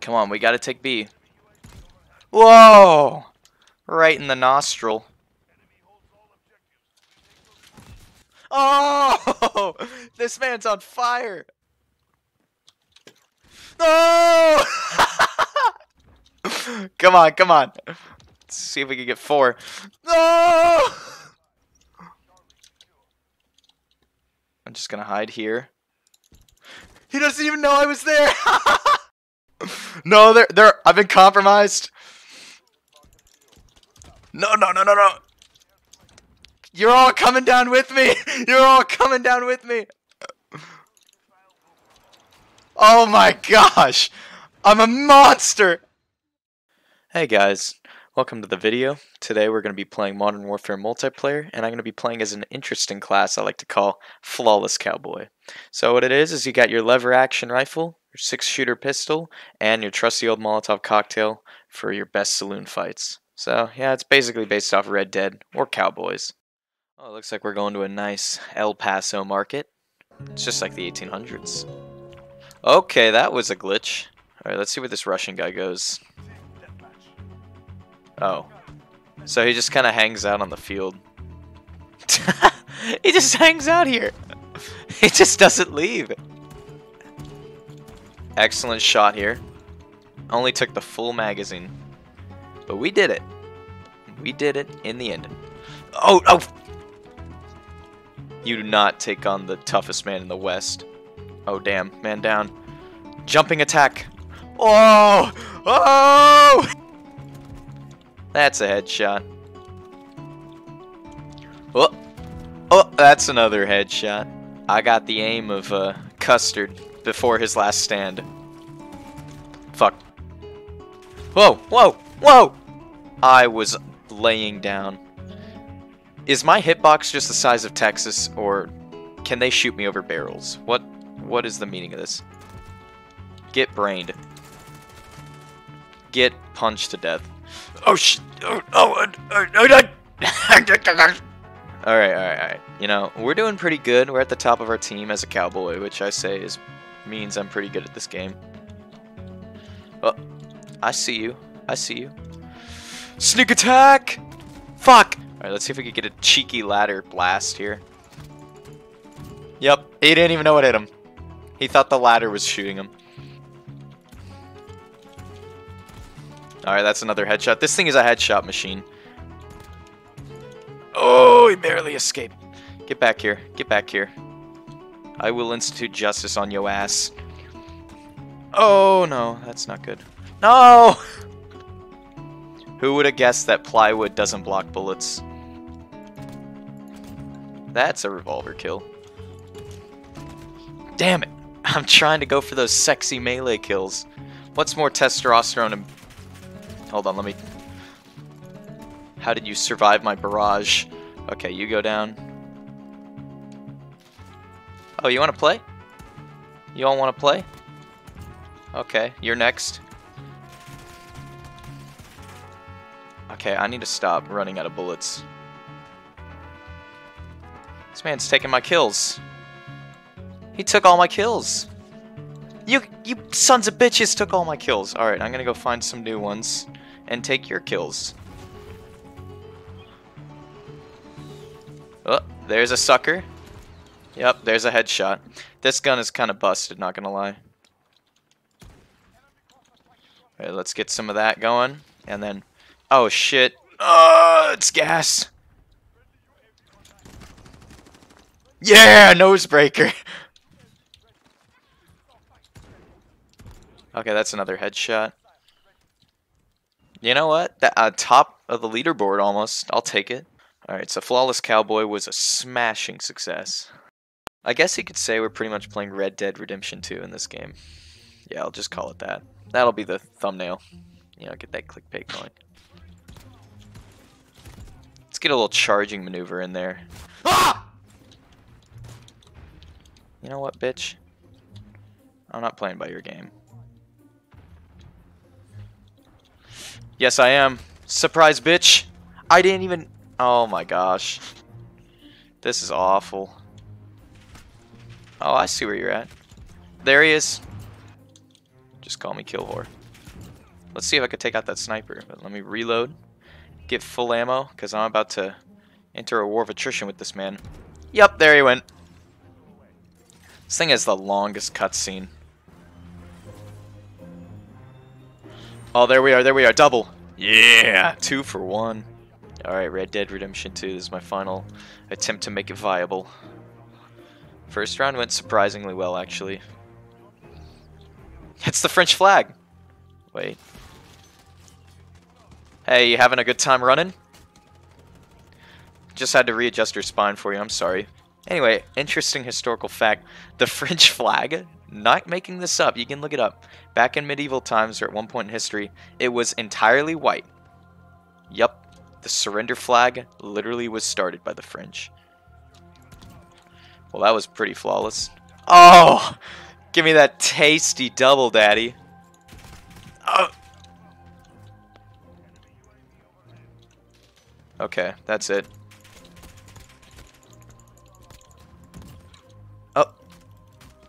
Come on, we gotta take B. Whoa! Right in the nostril. Oh! This man's on fire! No! come on, come on. Let's see if we can get four. No! I'm just gonna hide here. He doesn't even know I was there! no, they're, they're, I've been compromised. No, no, no, no, no. You're all coming down with me. You're all coming down with me. Oh my gosh. I'm a monster. Hey guys, welcome to the video. Today we're going to be playing Modern Warfare multiplayer and I'm going to be playing as an interesting class I like to call Flawless Cowboy. So what it is is you got your lever action rifle, your six shooter pistol, and your trusty old Molotov cocktail for your best saloon fights. So yeah, it's basically based off Red Dead or Cowboys. Oh, it looks like we're going to a nice El Paso market. It's just like the 1800s. Okay, that was a glitch. Alright, let's see where this Russian guy goes. Oh. So he just kind of hangs out on the field. he just hangs out here. He just doesn't leave. Excellent shot here. Only took the full magazine. But we did it. We did it in the end. Oh, oh! You do not take on the toughest man in the West. Oh, damn. Man down. Jumping attack. Oh! Oh! That's a headshot. Oh! Oh, that's another headshot. I got the aim of uh, Custer before his last stand. Fuck. Whoa, whoa, whoa! I was laying down. Is my hitbox just the size of Texas, or can they shoot me over barrels? What What is the meaning of this? Get brained. Get punched to death. Oh shit! Oh, oh, uh, uh, uh, Alright, alright, alright. You know, we're doing pretty good. We're at the top of our team as a cowboy, which I say is means I'm pretty good at this game. Oh, I see you. I see you. Sneak attack! Fuck! Alright, let's see if we can get a cheeky ladder blast here. Yep, he didn't even know what hit him. He thought the ladder was shooting him. Alright, that's another headshot. This thing is a headshot machine. Oh, he barely escaped. Get back here. Get back here. I will institute justice on your ass. Oh, no. That's not good. No! Who would have guessed that plywood doesn't block bullets? That's a revolver kill. Damn it! I'm trying to go for those sexy melee kills. What's more testosterone and... Hold on, let me... How did you survive my barrage? Okay, you go down. Oh, you want to play? You all want to play? Okay, you're next. Okay, I need to stop running out of bullets. This man's taking my kills. He took all my kills. You, you sons of bitches took all my kills. Alright, I'm gonna go find some new ones and take your kills. Oh, there's a sucker. Yep, there's a headshot. This gun is kind of busted, not gonna lie. Alright, let's get some of that going. And then... Oh, shit. Oh, it's gas. Yeah, nosebreaker. okay, that's another headshot. You know what? The uh, top of the leaderboard almost. I'll take it. Alright, so Flawless Cowboy was a smashing success. I guess you could say we're pretty much playing Red Dead Redemption 2 in this game. Yeah, I'll just call it that. That'll be the thumbnail. You know, get that clickbait going. Let's get a little charging maneuver in there. Ah! You know what, bitch? I'm not playing by your game. Yes, I am. Surprise, bitch! I didn't even... Oh my gosh. This is awful. Oh, I see where you're at. There he is. Just call me kill whore. Let's see if I could take out that sniper. But let me reload. Get full ammo, because I'm about to enter a war of attrition with this man. Yep, there he went. This thing has the longest cutscene. Oh, there we are, there we are, double. Yeah, two for one. Alright, Red Dead Redemption 2 this is my final attempt to make it viable. First round went surprisingly well, actually. It's the French flag. Wait. Hey, you having a good time running? Just had to readjust your spine for you, I'm sorry. Anyway, interesting historical fact. The French flag, not making this up, you can look it up. Back in medieval times, or at one point in history, it was entirely white. Yup, the surrender flag literally was started by the French. Well, that was pretty flawless. Oh! Give me that tasty double, daddy. Oh. Okay, that's it. Oh.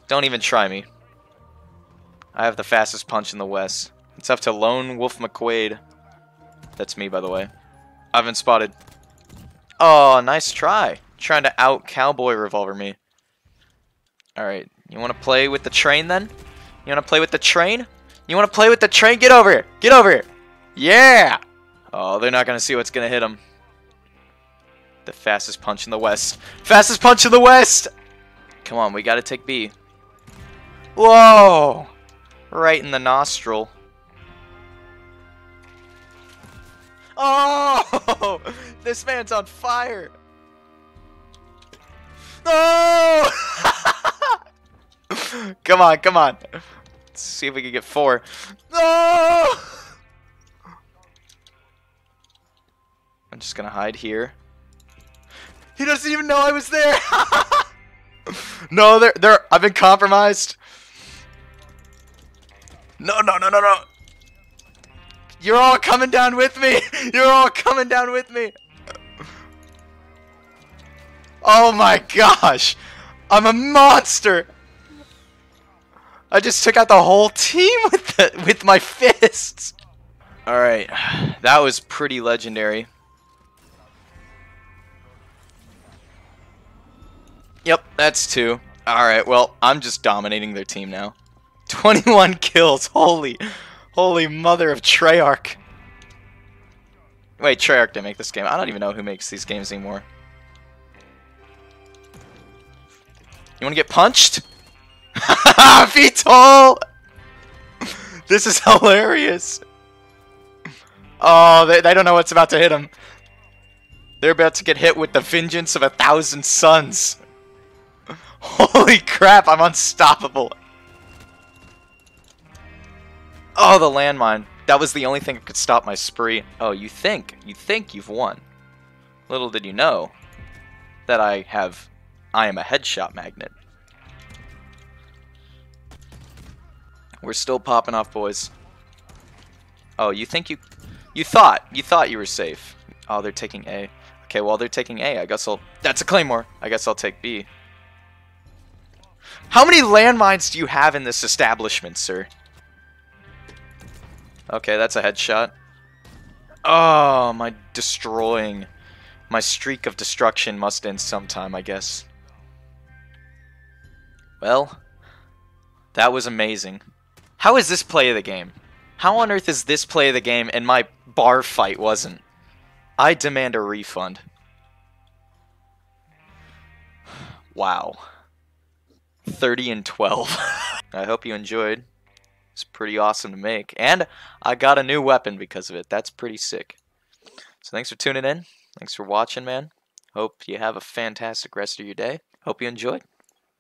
Don't even try me. I have the fastest punch in the West. It's up to Lone Wolf McQuade. That's me, by the way. I've been spotted. Oh, nice try. Trying to out cowboy revolver me. Alright, you want to play with the train then? You want to play with the train? You want to play with the train? Get over here. Get over here. Yeah. Oh, they're not going to see what's going to hit them. The fastest punch in the West. Fastest punch in the West! Come on, we got to take B. Whoa! Right in the nostril. Oh! This man's on fire! Oh! come on, come on. Let's see if we can get four. No! I'm just gonna hide here. He doesn't even know I was there. no, they're they're I've been compromised. No, no, no, no, no. You're all coming down with me. You're all coming down with me. Oh my gosh. I'm a monster. I just took out the whole team with the, with my fists. All right. That was pretty legendary. Yep, that's two. Alright, well, I'm just dominating their team now. 21 kills, holy, holy mother of Treyarch. Wait, Treyarch didn't make this game. I don't even know who makes these games anymore. You wanna get punched? VTOL! This is hilarious. Oh, they, they don't know what's about to hit them. They're about to get hit with the vengeance of a thousand suns. Holy crap, I'm unstoppable. Oh, the landmine. That was the only thing that could stop my spree. Oh, you think, you think you've won. Little did you know that I have, I am a headshot magnet. We're still popping off, boys. Oh, you think you, you thought, you thought you were safe. Oh, they're taking A. Okay, well, they're taking A. I guess I'll, that's a Claymore. I guess I'll take B. How many landmines do you have in this establishment, sir? Okay, that's a headshot. Oh, my destroying. My streak of destruction must end sometime, I guess. Well, that was amazing. How is this play of the game? How on earth is this play of the game and my bar fight wasn't? I demand a refund. Wow. 30 and 12. I hope you enjoyed. It's pretty awesome to make. And I got a new weapon because of it. That's pretty sick. So thanks for tuning in. Thanks for watching, man. Hope you have a fantastic rest of your day. Hope you enjoyed.